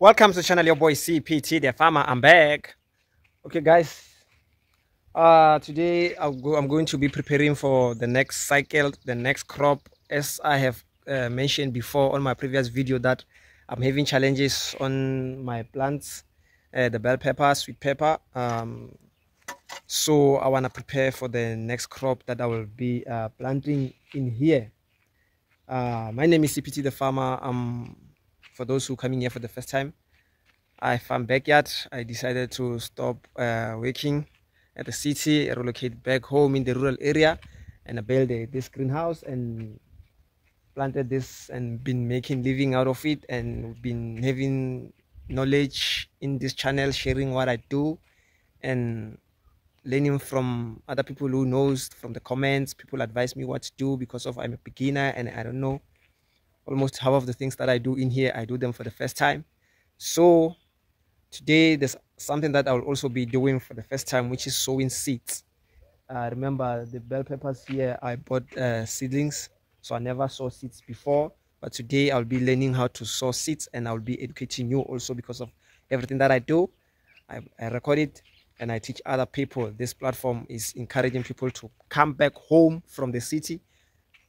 Welcome to channel, your boy CPT, the farmer. I'm back. Okay, guys. Uh, today I'll go, I'm going to be preparing for the next cycle, the next crop. As I have uh, mentioned before on my previous video, that I'm having challenges on my plants, uh, the bell pepper, sweet pepper. Um, so I want to prepare for the next crop that I will be uh, planting in here. Uh, my name is CPT, the farmer. I'm for those who coming here for the first time i farm backyard. I decided to stop uh, working at the city relocate back home in the rural area and I built this greenhouse and planted this and been making living out of it and been having knowledge in this channel sharing what i do and learning from other people who knows from the comments. People advise me what to do because of i'm a beginner and i don't know almost half of the things that I do in here, I do them for the first time. So today there's something that I will also be doing for the first time, which is sowing seeds. Uh, remember the bell peppers here, I bought uh, seedlings, so I never saw seeds before. But today I'll be learning how to sow seeds and I'll be educating you also because of everything that I do. I, I record it and I teach other people. This platform is encouraging people to come back home from the city,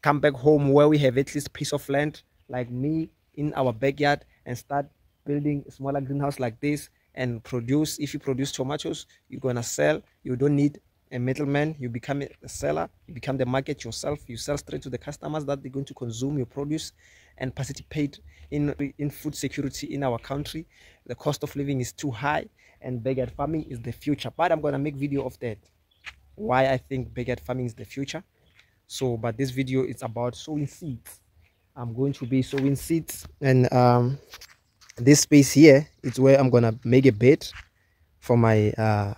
come back home where we have at least piece of land like me in our backyard and start building a smaller greenhouse like this and produce if you produce tomatoes you're gonna sell. You don't need a middleman. You become a seller. You become the market yourself. You sell straight to the customers that they're going to consume your produce and participate in in food security in our country. The cost of living is too high and backyard farming is the future. But i'm gonna make video of that why i think backyard farming is the future. So but this video is about sowing seeds I'm going to be sowing seeds and um, this space here is where I'm gonna make a bed for my uh,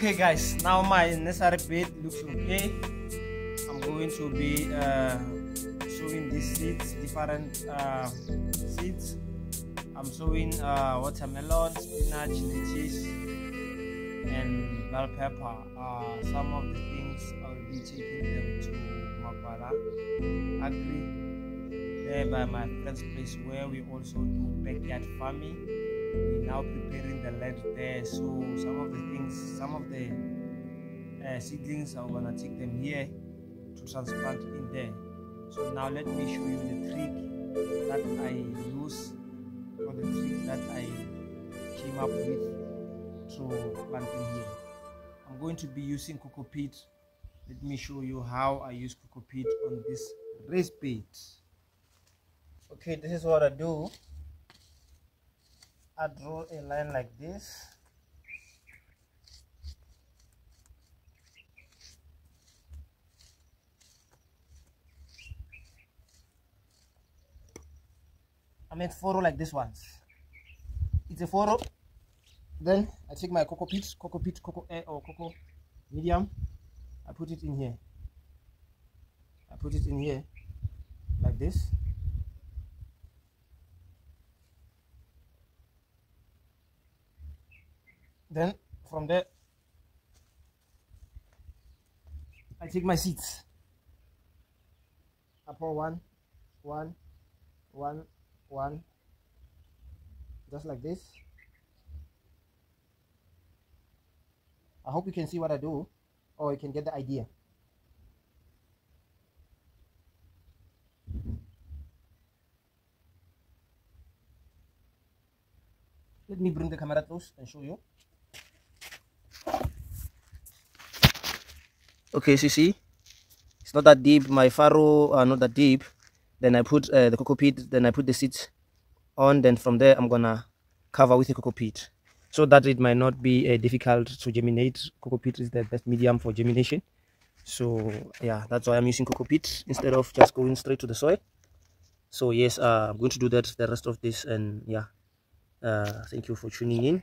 okay guys. Now my nursery bed looks okay. I'm going to be uh, showing these seeds different uh, seeds. I'm showing uh, watermelon spinach lettuce and bell pepper. Uh, some of the things i'll be taking them to mapala agri there by my friend's place where we also do backyard farming we're now preparing the land there. So some of the things some of the uh, seedlings i'm gonna take them here to transplant in there. So now let me show you the trick that i use or the trick that i came up with to planting here. I'm going to be using coco peat. Let me show you how i use coco peat on this raised bed okay this is what i do I draw a line like this. I make furrow like this ones it's a furrow then I take my coco peat coco peat cocoa air or cocoa medium. I put it in here. I put it in here like this then from there I take my seats. I pour one one one one. Just like this. I hope you can see what I do or you can get the idea. Let me bring the camera close and show you okay so you see. It's not that deep. My furrow are not that deep. Then i put uh, the coco peat then i put the seeds on. Then from there i'm gonna cover with the coco peat so that it might not be uh, difficult to germinate. Coco peat is the best medium for germination. So yeah that's why i'm using coco peat instead of just going straight to the soil. So yes uh, i'm going to do that the rest of this. And yeah. Uh, thank you for tuning in